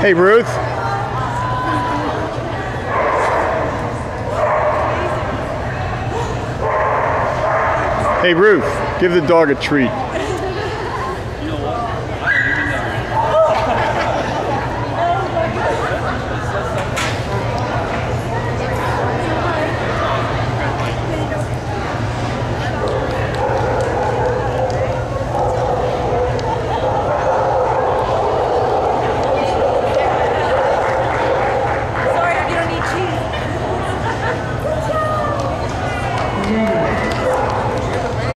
Hey, Ruth. Hey, Ruth, give the dog a treat.